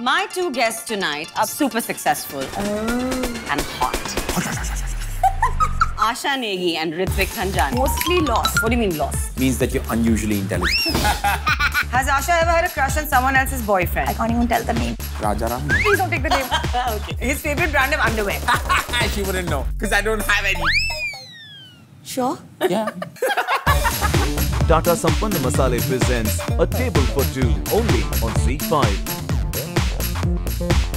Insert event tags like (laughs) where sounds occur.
My two guests tonight are super successful oh. and hot. (laughs) Asha Negi and Rithvik Dhanjani. Mostly lost. What do you mean lost? Means that you're unusually intelligent. (laughs) Has Asha ever had a crush on someone else's boyfriend? I can't even tell the name. Raja Ram. Please don't take the name. (laughs) okay. His favorite brand of underwear. she wouldn't know because I don't have any. Sure. Yeah. Tata Sampann Masale presents A Table for Two only on ZEE5.